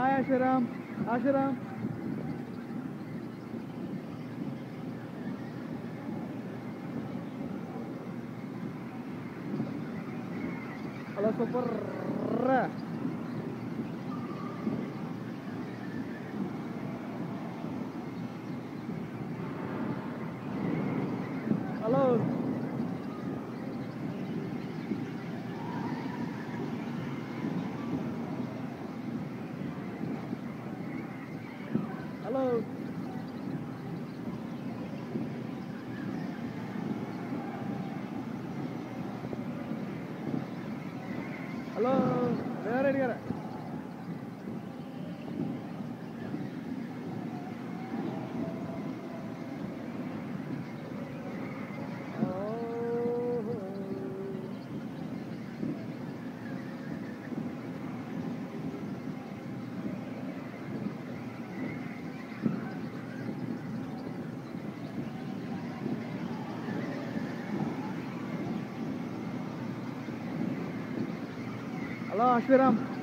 Hi Asaram Asaram Super. Hello. Hello. Where are you? Hello, Ashwaram.